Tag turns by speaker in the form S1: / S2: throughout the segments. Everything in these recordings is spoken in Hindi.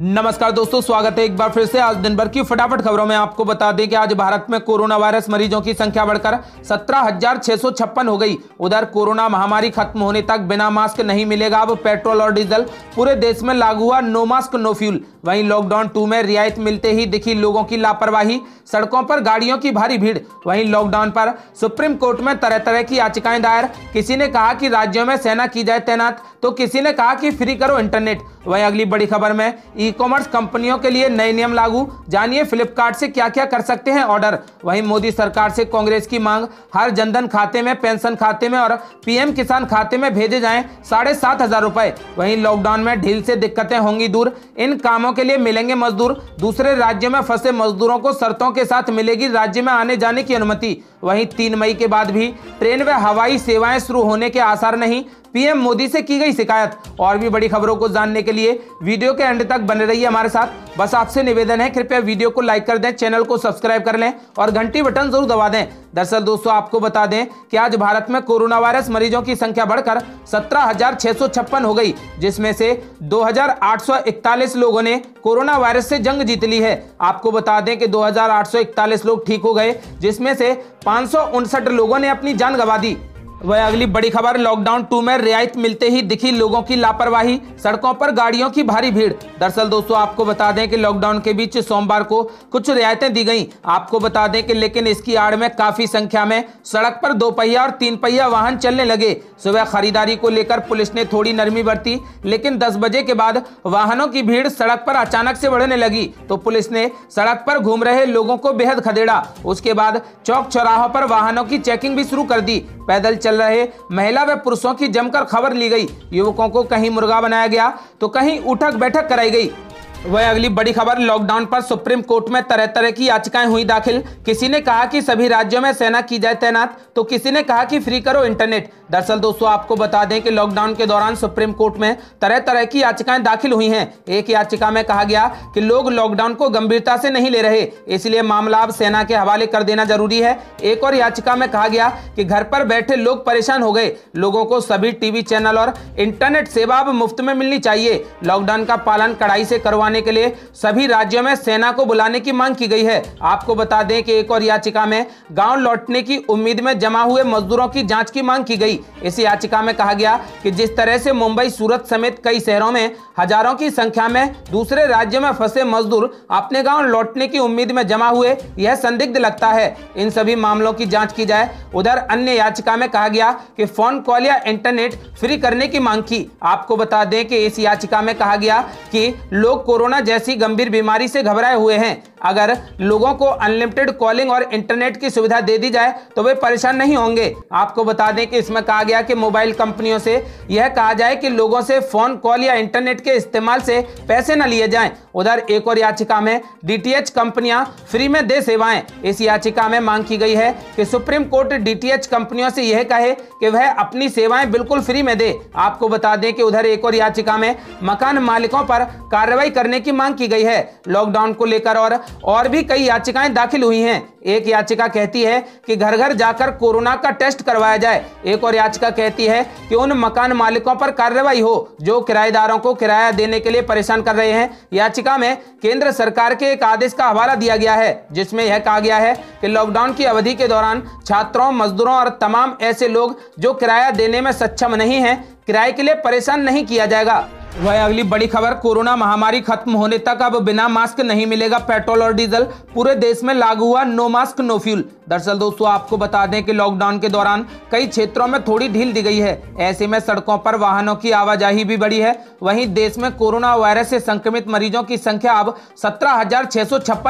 S1: नमस्कार दोस्तों, स्वागत है एक बार फिर से आज दिन भर की फटाफट खबरों में आपको बता दें कि आज भारत में कोरोना वायरस मरीजों की संख्या बढ़कर सत्रह हो गई। उधर कोरोना महामारी खत्म होने तक बिना मास्क नहीं मिलेगा, अब पेट्रोल और डीजल पूरे देश में लागू हुआ, नो मास्क, नो फ्यूल। वहीं लॉकडाउन टू में रियायत मिलते ही दिखी लोगों की लापरवाही, सड़कों पर गाड़ियों की भारी भीड़। वहीं लॉकडाउन पर सुप्रीम कोर्ट में तरह तरह की याचिकाएँ दायर। किसी ने कहा कि राज्यों में सेना की जाए तैनात तो किसी ने कहा कि फ्री करो इंटरनेट। वहीं अगली बड़ी खबर में ई कॉमर्स कंपनियों के लिए नए नियम लागू। जानिए फ्लिपकार्ट से क्या क्या कर सकते हैं ऑर्डर वहीं मोदी सरकार से कांग्रेस की मांग। हर जनधन खाते में, पेंशन खाते में और पीएम किसान खाते में भेजे जाएँ साढ़े सात हज़ार रुपए। वहीं लॉकडाउन में ढील से दिक्कतें होंगी दूर। इन कामों के लिए मिलेंगे मजदूर। दूसरे राज्यों में फंसे मजदूरों को शर्तों के साथ मिलेगी राज्य में आने जाने की अनुमति। वहीं तीन मई के बाद भी ट्रेन व हवाई सेवाएँ शुरू होने के आसार नहीं। पीएम मोदी से की गई शिकायत। और भी बड़ी खबरों को जानने के लिए वीडियो के एंड तक बने रहिए हमारे साथ। बस आपसे निवेदन है कृपया वीडियो को लाइक कर दें चैनल को सब्सक्राइब कर लें और घंटी बटन ज़रूर दबा दें। दरअसल दोस्तों आपको बता दें कि आज भारत में कोरोना वायरस मरीजों की संख्या बढ़कर सत्रह हो गई जिसमें से 2,841 लोगों ने कोरोना वायरस से जंग जीत ली है। आपको बता दें कि 2,841 लोग ठीक हो गए जिसमें से पाँच लोगों ने अपनी जान गंवा दी। वह अगली बड़ी खबर लॉकडाउन टू में रियायत मिलते ही दिखी लोगों की लापरवाही। सड़कों पर गाड़ियों की भारी भीड़। दरअसल दोस्तों, आपको बता दें कि लॉकडाउन के बीच सोमवार को कुछ रियायतें दी गई। आपको बता दें कि लेकिन इसकी आड़ में काफ़ी संख्या में सड़क पर दो पहिया और तीन पहिया वाहन चलने लगे। सुबह खरीदारी को लेकर पुलिस ने थोड़ी नरमी बरती, लेकिन दस बजे के बाद वाहनों की भीड़ सड़क पर अचानक से बढ़ने लगी। तो पुलिस ने सड़क पर घूम रहे लोगों को बेहद खदेड़ा। उसके बाद चौक चौराहों पर वाहनों की चेकिंग भी शुरू कर दी। पैदल रहे महिला व पुरुषों की जमकर खबर ली गई। युवकों को कहीं मुर्गा बनाया गया तो कहीं उठक बैठक कराई गई। वह अगली बड़ी खबर लॉकडाउन पर सुप्रीम कोर्ट में तरह तरह की याचिकाएँ हुई दाखिल। किसी ने कहा कि सभी राज्यों में सेना की जाए तैनात तो किसी ने कहा कि फ्री करो इंटरनेट दरअसल दोस्तों, आपको बता दें कि लॉकडाउन के दौरान सुप्रीम कोर्ट में तरह तरह की याचिकाएँ दाखिल हुई हैं। एक याचिका में कहा गया कि लोग लॉकडाउन को गंभीरता से नहीं ले रहे, इसलिए मामला अब सेना के हवाले कर देना ज़रूरी है। एक और याचिका में कहा गया कि घर पर बैठे लोग परेशान हो गए। लोगों को सभी टीवी चैनल और इंटरनेट सेवा अब मुफ़्त में मिलनी चाहिए। लॉकडाउन का पालन कड़ाई से करवाने करवाने के लिए सभी राज्यों में सेना को बुलाने की मांग की गई है। आपको बता दें कि एक और याचिका में गाँव लौटने की उम्मीद में जमा हुए मजदूरों की जाँच की मांग की गई। इस याचिका में कहा गया कि जिस तरह से मुंबई, सूरत समेत कई शहरों में हज़ारों की संख्या में दूसरे राज्यों में फंसे मजदूर अपने गाँव लौटने की उम्मीद में जमा हुए, यह संदिग्ध लगता है। इन सभी मामलों की जाँच की जाए। उधर अन्य याचिका में कहा गया कि फ़ोन कॉल या इंटरनेट फ्री करने की मांग की। आपको बता दें कि इस याचिका में कहा गया कि लोग कोरोना जैसी गंभीर बीमारी से घबराए हुए हैं। अगर लोगों को अनलिमिटेड कॉलिंग और इंटरनेट की सुविधा दे दी जाए तो वे परेशान नहीं होंगे। आपको बता दें कि इसमें कहा गया कि मोबाइल कंपनियों से यह कहा जाए कि लोगों से फ़ोन कॉल या इंटरनेट के इस्तेमाल से पैसे न लिए जाएँ। उधर एक और याचिका में डीटीएच कंपनियाँ फ्री में दे सेवाएँ। इस याचिका में मांग की गई है कि सुप्रीम कोर्ट डीटीएच कंपनियों से यह कहे कि वह अपनी सेवाएँ बिल्कुल फ्री में दे। आपको बता दें कि उधर एक और याचिका में मकान मालिकों पर कार्रवाई करने की मांग की गई है। लॉकडाउन को लेकर और और भी कई याचिकाएँ दाखिल हुई हैं। एक याचिका कहती है कि घर घर जाकर कोरोना का टेस्ट करवाया जाए। एक और याचिका कहती है कि उन मकान मालिकों पर कार्रवाई हो, जो किराएदारों को किराया देने के लिए परेशान कर रहे हैं। याचिका में केंद्र सरकार के एक आदेश का हवाला दिया गया है, जिसमें यह कहा गया है कि लॉकडाउन की अवधि के दौरान छात्रों, मजदूरों और तमाम ऐसे लोग जो किराया देने में सक्षम नहीं है, किराए के लिए परेशान नहीं किया जाएगा। वह अगली बड़ी खबर, कोरोना महामारी खत्म होने तक अब बिना मास्क नहीं मिलेगा पेट्रोल और डीजल। पूरे देश में लागू हुआ नो मास्क, नो फ्यूल। दरअसल दोस्तों, आपको बता दें कि लॉकडाउन के दौरान कई क्षेत्रों में थोड़ी ढील दी गई है। ऐसे में सड़कों पर वाहनों की आवाजाही भी बढ़ी है। वहीं देश में कोरोना वायरस से संक्रमित मरीजों की संख्या अब सत्रह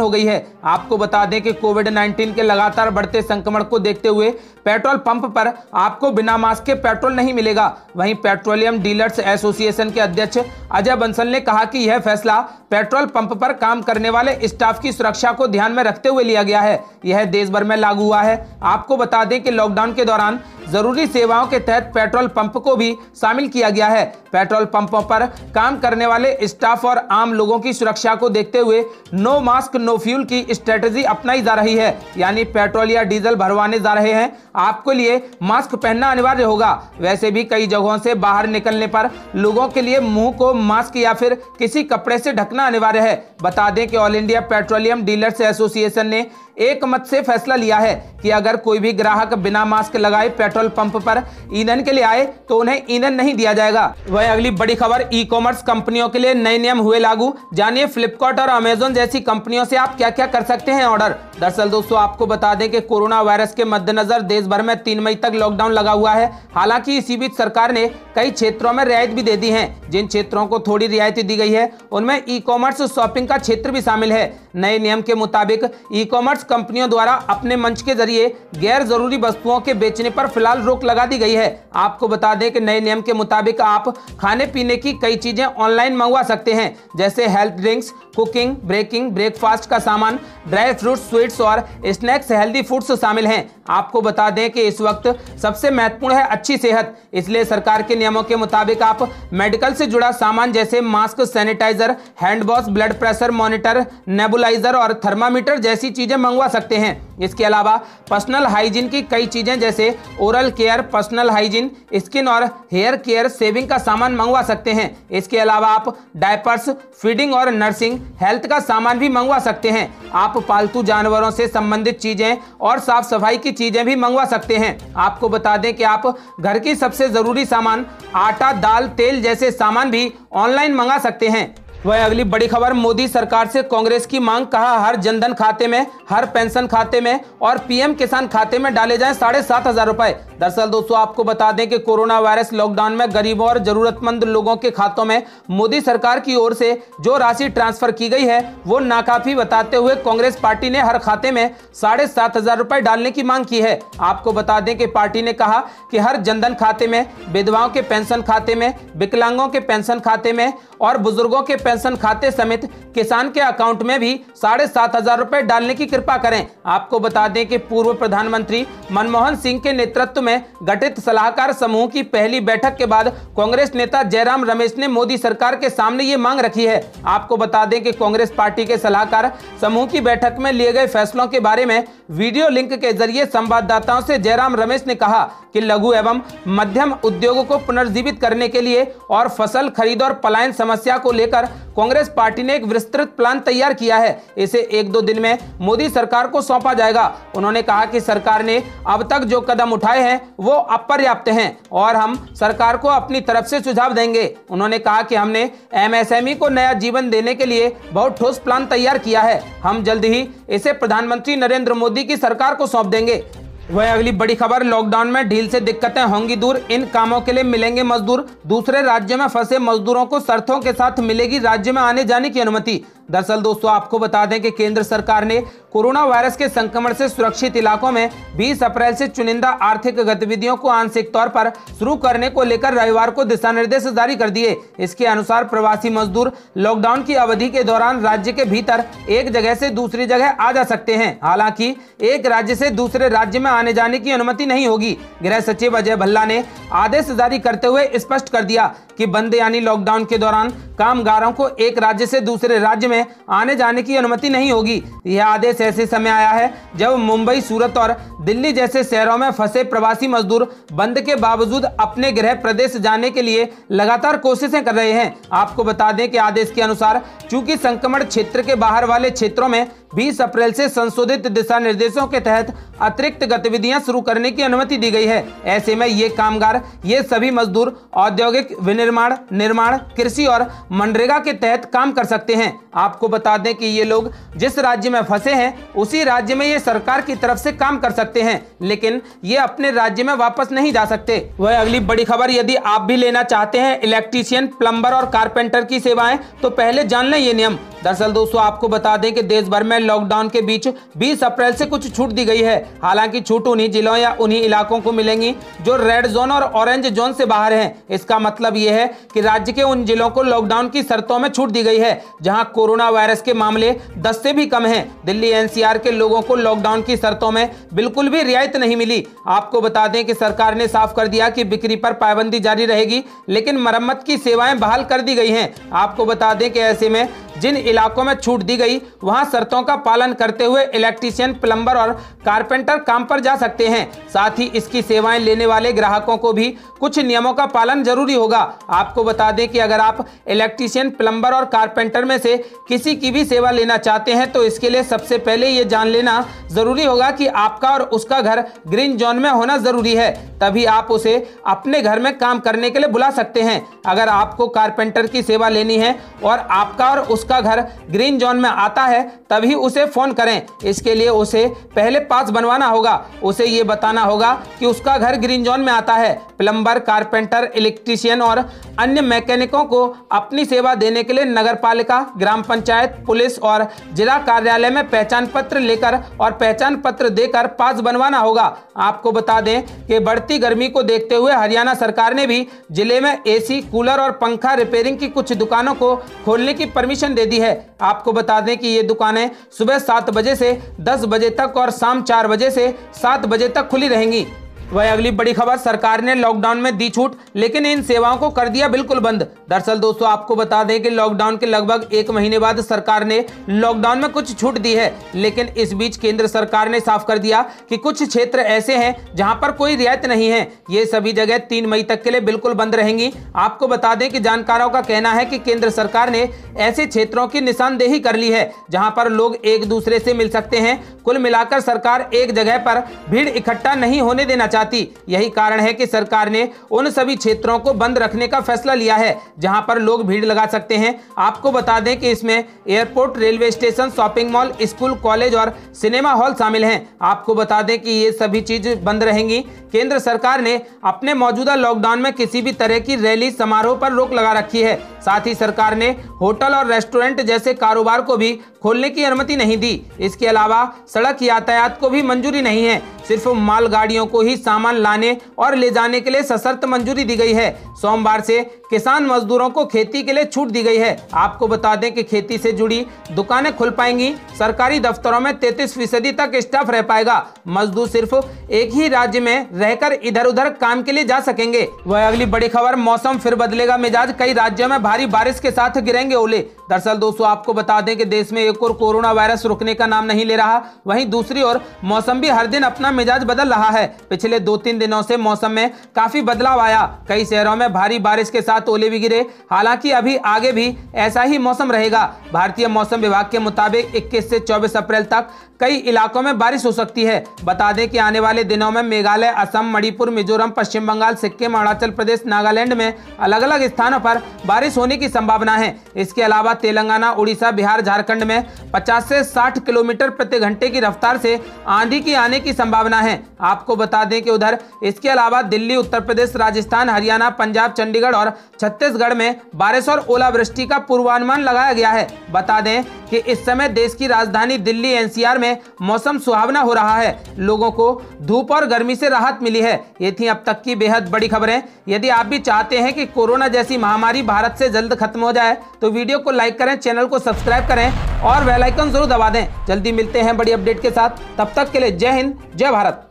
S1: हो गई है। आपको बता दें कि कोविड नाइन्टीन के लगातार बढ़ते संक्रमण को देखते हुए पेट्रोल पंप पर आपको बिना मास्क के पेट्रोल नहीं मिलेगा। वहीं पेट्रोलियम डीलर्स एसोसिएशन के अध्यक्ष अजय बंसल ने कहा कि यह फैसला पेट्रोल पंप पर काम करने वाले स्टाफ की सुरक्षा को ध्यान में रखते हुए लिया गया है। यह देश भर में लागू हुआ है। आपको बता दें कि लॉकडाउन के दौरान ज़रूरी सेवाओं के तहत पेट्रोल पंप को भी शामिल किया गया है। पेट्रोल पंपों पर काम करने वाले स्टाफ और आम लोगों की सुरक्षा को देखते हुए नो मास्क, नो फ्यूल की स्ट्रेटजी अपनाई जा रही है। यानी पेट्रोल या डीजल भरवाने जा रहे हैं। आपके लिए मास्क पहनना अनिवार्य होगा। वैसे भी कई जगहों से बाहर निकलने पर लोगों के लिए मुँह को मास्क या फिर किसी कपड़े से ढकना अनिवार्य है। बता दें कि all India petroleum dealers association ने एक मत से फैसला लिया है कि अगर कोई भी ग्राहक बिना मास्क लगाए पेट्रोल पंप पर ईंधन के लिए आए तो उन्हें ईंधन नहीं दिया जाएगा। वह अगली बड़ी खबर ई कॉमर्स कंपनियों के लिए नए नियम हुए लागू। जानिए फ्लिपकार्ट और अमेजोन जैसी कंपनियों से आप क्या क्या कर सकते हैं ऑर्डर। दरअसल दोस्तों, आपको बता दें कि कोरोना वायरस के मद्देनजर देश भर में तीन मई तक लॉकडाउन लगा हुआ है। हालाँकि इसी बीच सरकार ने कई क्षेत्रों में रियायत भी दे दी है। जिन क्षेत्रों को थोड़ी रियायत दी गई है, उनमें ई कॉमर्स शॉपिंग का क्षेत्र भी शामिल है। नए नियम के मुताबिक ई कॉमर्स कंपनियों द्वारा अपने मंच के ज़रिए गैर ज़रूरी वस्तुओं के बेचने पर फ़िलहाल रोक लगा दी गई है। आपको बता दें कि नए नियम के मुताबिक आप खाने पीने की कई चीज़ें ऑनलाइन मंगवा सकते हैं, जैसे health drinks cooking breaking breakfast का सामान ड्राई फ्रूट स्वीट्स और स्नैक्स हेल्दी फूड्स शामिल हैं। आपको बता दें कि इस वक्त सबसे महत्वपूर्ण है अच्छी सेहत। इसलिए सरकार के नियमों के मुताबिक आप मेडिकल से जुड़ा सामान जैसे mask sanitiser hand wash blood pressure monitor nebuliser और थर्मामीटर जैसी चीज़ें मंगवा सकते हैं। इसके अलावा पर्सनल हाइजीन की कई चीज़ें जैसे oral care personal hygiene skin और हेयर केयर सेविंग का सामान मंगवा सकते हैं। इसके अलावा आप डायपर्स फीडिंग और नर्सिंग हेल्थ का सामान भी मंगवा सकते हैं। आप पालतू जानवरों से संबंधित चीज़ें और साफ़ सफ़ाई की चीज़ें भी मंगवा सकते हैं। आपको बता दें कि आप घर की सबसे ज़रूरी सामान, आटा, दाल, तेल जैसे सामान भी ऑनलाइन मंगा सकते हैं। वह अगली बड़ी खबर, मोदी सरकार से कांग्रेस की मांग, कहा हर जनधन खाते में, हर पेंशन खाते में और पीएम किसान खाते में डाले जाएँ साढ़े सात हज़ार रुपए। दरअसल दोस्तों, आपको बता दें कि कोरोना वायरस लॉकडाउन में गरीबों और जरूरतमंद लोगों के खातों में मोदी सरकार की ओर से जो राशि ट्रांसफ़र की गई है, वो नाकाफी बताते हुए कांग्रेस पार्टी ने हर खाते में साढ़े सात हज़ार रुपए डालने की मांग की है। आपको बता दें कि पार्टी ने कहा कि हर जनधन खाते में, विधवाओं के पेंशन खाते में, विकलांगों के पेंशन खाते में और बुज़ुर्गों के पेंशन खाते समेत किसान के अकाउंट में भी साढ़े सात हज़ार रूपए डालने की कृपा करें। आपको बता दें कि पूर्व प्रधानमंत्री मनमोहन सिंह के नेतृत्व में गठित सलाहकार समूह की पहली बैठक के बाद कांग्रेस नेता जयराम रमेश ने मोदी सरकार के सामने ये मांग रखी है। आपको बता दें कि कांग्रेस पार्टी के सलाहकार समूह की बैठक में लिए गए फैसलों के बारे में वीडियो लिंक के ज़रिए संवाददाताओं से जयराम रमेश ने कहा कि लघु एवं मध्यम उद्योगों को पुनर्जीवित करने के लिए और फ़सल खरीद और पलायन समस्या को लेकर कांग्रेस पार्टी ने एक विस्तृत प्लान तैयार किया है। इसे एक दो दिन में मोदी सरकार को सौंपा जाएगा। उन्होंने कहा कि सरकार ने अब तक जो कदम उठाए हैं, वो अपर्याप्त हैं और हम सरकार को अपनी तरफ़ से सुझाव देंगे। उन्होंने कहा कि हमने एमएसएमई को नया जीवन देने के लिए बहुत ठोस प्लान तैयार किया है। हम जल्द ही इसे प्रधानमंत्री नरेंद्र मोदी की सरकार को सौंप देंगे। वह अगली बड़ी खबर लॉकडाउन में ढील से दिक्कतें होंगी दूर। इन कामों के लिए मिलेंगे मजदूर। दूसरे राज्य में फंसे मजदूरों को शर्तों के साथ मिलेगी राज्य में आने जाने की अनुमति। दरअसल दोस्तों, आपको बता दें कि केंद्र सरकार ने कोरोना वायरस के संक्रमण से सुरक्षित इलाकों में 20 अप्रैल से चुनिंदा आर्थिक गतिविधियों को आंशिक तौर पर शुरू करने को लेकर रविवार को दिशा निर्देश जारी कर दिए। इसके अनुसार प्रवासी मजदूर लॉकडाउन की अवधि के दौरान राज्य के भीतर एक जगह से दूसरी जगह आ जा सकते हैं। हालाँकि, एक राज्य से दूसरे राज्य में आने जाने की अनुमति नहीं होगी। गृह सचिव अजय भल्ला ने आदेश जारी करते हुए स्पष्ट कर दिया कि बंद यानी लॉकडाउन के दौरान कामगारों को एक राज्य से दूसरे राज्य में आने जाने की अनुमति नहीं होगी। यह आदेश ऐसे समय आया है जब मुंबई, सूरत और दिल्ली जैसे शहरों में फंसे प्रवासी मजदूर बंद के बावजूद अपने गृह प्रदेश जाने के लिए लगातार कोशिशें कर रहे हैं। आपको बता दें कि आदेश के अनुसार चूँकि संक्रमण क्षेत्र के बाहर वाले क्षेत्रों में 20 अप्रैल से संशोधित दिशा निर्देशों के तहत अतिरिक्त गतिविधियाँ शुरू करने की अनुमति दी गई है। ऐसे में ये कामगार, ये सभी मजदूर औद्योगिक विनिर्माण, निर्माण, कृषि और मनरेगा के तहत काम कर सकते हैं। आपको बता दें कि ये लोग जिस राज्य में फंसे हैं, उसी राज्य में ये सरकार की तरफ़ से काम कर सकते हैं, लेकिन ये अपने राज्य में वापस नहीं जा सकते। वह अगली बड़ी खबर, यदि आप भी लेना चाहते हैं इलेक्ट्रीशियन, प्लम्बर और कारपेंटर की सेवाएँ तो पहले जान लें ये नियम। दरअसल दोस्तों, आपको बता दें कि देश भर में लॉकडाउन के बीच 20 अप्रैल से कुछ छूट दी गई है। हालाँकि छूट उन्हीं जिलों या उन्हीं इलाकों को मिलेंगी जो रेड जोन और ऑरेंज जोन से बाहर हैं। इसका मतलब यह है कि राज्य के उन जिलों को लॉकडाउन की शर्तों में छूट दी गई है, जहाँ कोरोना वायरस के मामले दस से भी कम है। दिल्ली एनसीआर के लोगों को लॉकडाउन की शर्तों में बिल्कुल भी रियायत नहीं मिली। आपको बता दें कि सरकार ने साफ़ कर दिया कि बिक्री पर पाबंदी जारी रहेगी, लेकिन मरम्मत की सेवाएँ बहाल कर दी गई हैं। आपको बता दें कि ऐसे में जिन इलाकों में छूट दी गई। वहाँ शर्तों का पालन करते हुए इलेक्ट्रीशियन, प्लम्बर और कारपेंटर काम पर जा सकते हैं। साथ ही इसकी सेवाएँ लेने वाले ग्राहकों को भी कुछ नियमों का पालन ज़रूरी होगा। आपको बता दें कि अगर आप इलेक्ट्रीशियन, प्लम्बर और कारपेंटर में से किसी की भी सेवा लेना चाहते हैं तो इसके लिए सबसे पहले ये जान लेना ज़रूरी होगा कि आपका और उसका घर ग्रीन जोन में होना ज़रूरी है। तभी आप उसे अपने घर में काम करने के लिए बुला सकते हैं। अगर आपको कारपेंटर की सेवा लेनी है और आपका और उसका घर ग्रीन जोन में आता है, तभी उसे फ़ोन करें। इसके लिए उसे पहले पास बनवाना होगा। उसे ये बताना होगा कि उसका घर ग्रीन जोन में आता है। प्लम्बर, कारपेंटर, इलेक्ट्रीशियन और अन्य मैकेनिकों को अपनी सेवा देने के लिए नगर पालिका ग्राम पंचायत, पुलिस और जिला कार्यालय में पहचान पत्र लेकर और पहचान पत्र देकर पास बनवाना होगा। आपको बता दें कि बढ़ती गर्मी को देखते हुए हरियाणा सरकार ने भी ज़िले में एसी, कूलर और पंखा रिपेयरिंग की कुछ दुकानों को खोलने की परमिशन दे दी है। आपको बता दें कि ये दुकानें सुबह सात बजे से दस बजे तक और शाम चार बजे से सात बजे तक खुली रहेंगी। वह अगली बड़ी खबर, सरकार ने लॉकडाउन में दी छूट, लेकिन इन सेवाओं को कर दिया बिल्कुल बंद। दरअसल दोस्तों, आपको बता दें कि लॉकडाउन के लगभग एक महीने बाद सरकार ने लॉकडाउन में कुछ छूट दी है, लेकिन इस बीच केंद्र सरकार ने साफ़ कर दिया कि कुछ क्षेत्र ऐसे हैं जहाँ पर कोई रियायत नहीं है। ये सभी जगह तीन मई तक के लिए बिल्कुल बंद रहेंगी। आपको बता दें कि जानकारों का कहना है कि केंद्र सरकार ने ऐसे क्षेत्रों की निशानदेही कर ली है, जहाँ पर लोग एक दूसरे से मिल सकते हैं। कुल मिलाकर सरकार एक जगह पर भीड़ इकट्ठा नहीं होने देना चाहती। यही कारण है कि सरकार ने उन सभी क्षेत्रों को बंद रखने का फैसला लिया है, जहाँ पर लोग भीड़ लगा सकते हैं। आपको बता दें कि इसमें airport, railway station, shopping mall, school, college और सिनेमा हॉल शामिल हैं। आपको बता दें कि ये सभी चीज़ बंद रहेंगी। केंद्र सरकार ने अपने मौजूदा लॉकडाउन में किसी भी तरह की रैली, समारोह पर रोक लगा रखी है। साथ ही सरकार ने होटल और रेस्टोरेंट जैसे कारोबार को भी खोलने की अनुमति नहीं दी। इसके अलावा सड़क यातायात को भी मंजूरी नहीं है। सिर्फ़ मालगाड़ियों को ही सामान लाने और ले जाने के लिए सशर्त मंजूरी दी गई है। सोमवार से किसान मजदूरों को खेती के लिए छूट दी गई है। आपको बता दें कि खेती से जुड़ी दुकानें खुल पाएँगी। सरकारी दफ्तरों में तैतीस फ़ीसदी तक स्टाफ रह पाएगा। मजदूर सिर्फ़ एक ही राज्य में रहकर इधर उधर काम के लिए जा सकेंगे। वह अगली बड़ी खबर, मौसम फिर बदलेगा मिजाज। कई राज्यों में भारी बारिश के साथ गिरेंगे ओले। दरअसल दोस्तों, आपको बता दें कि देश में एक और कोरोना वायरस रुकने का नाम नहीं ले रहा। वहीं दूसरी ओर, मौसम भी हर दिन अपना मिजाज बदल रहा है। पिछले दो तीन दिनों से मौसम में काफ़ी बदलाव आया। कई शहरों में भारी बारिश के साथ ओले भी गिरे। हालाँकि अभी आगे भी ऐसा ही मौसम रहेगा। भारतीय मौसम विभाग के मुताबिक 21 से 24 अप्रैल तक कई इलाकों में बारिश हो सकती है। बता दें कि आने वाले दिनों में मेघालय, असम, मणिपुर, मिजोरम, पश्चिम बंगाल, सिक्किम, अरुणाचल प्रदेश, नागालैंड में अलग अलग स्थानों पर बारिश होने की संभावना है। इसके अलावा तेलंगाना, उड़ीसा, बिहार, झारखंड में 50 से 60 किलोमीटर प्रति घंटे की रफ्तार से आंधी की आने की संभावना है। आपको बता दें कि उधर, इसके अलावा दिल्ली, उत्तर प्रदेश, राजस्थान, हरियाणा, पंजाब, चंडीगढ़ और छत्तीसगढ़ में बारिश और ओलावृष्टि का पूर्वानुमान लगाया गया है। बता दें कि इस समय देश की राजधानी दिल्ली, एनसीआर में मौसम सुहावना हो रहा है। लोगों को धूप और गर्मी से राहत मिली है। ये थी अब तक की बेहद बड़ी खबरें। यदि आप भी चाहते हैं कि कोरोना जैसी महामारी भारत से जल्द खत्म हो जाए तो वीडियो को लाइक करें, चैनल को सब्सक्राइब करें और वेलाइकन ज़रूर दबा दें। जल्दी मिलते हैं बड़ी अपडेट के साथ। तब तक के लिए जय हिंद, जय भारत